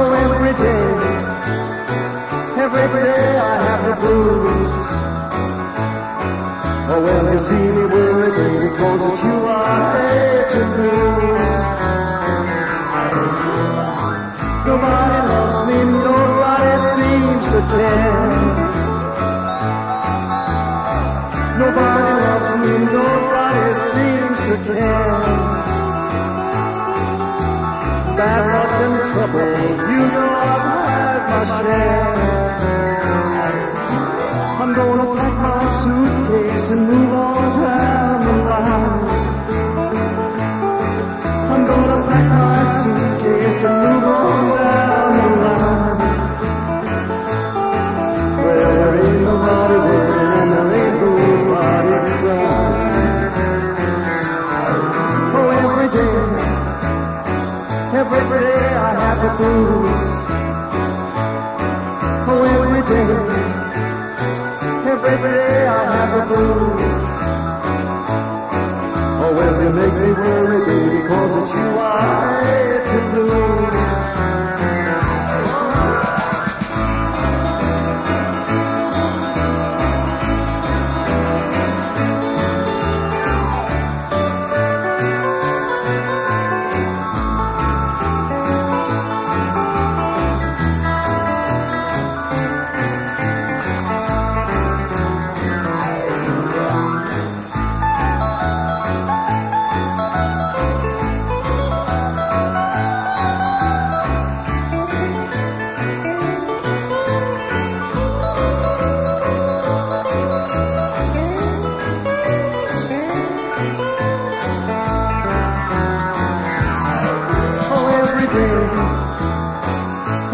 Oh, every day, every day I have the blues. Oh, when you see me worried, because of you are there to blues. Nobody loves me, nobody seems to care. Nobody loves me, nobody seems to care bad luck and trouble, you know I every day I have the blues. Oh, every day.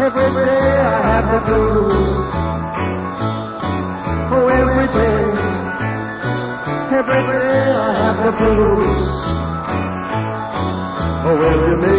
Every day I have the blues. Oh, every day. Every day I have the blues. Oh, every day.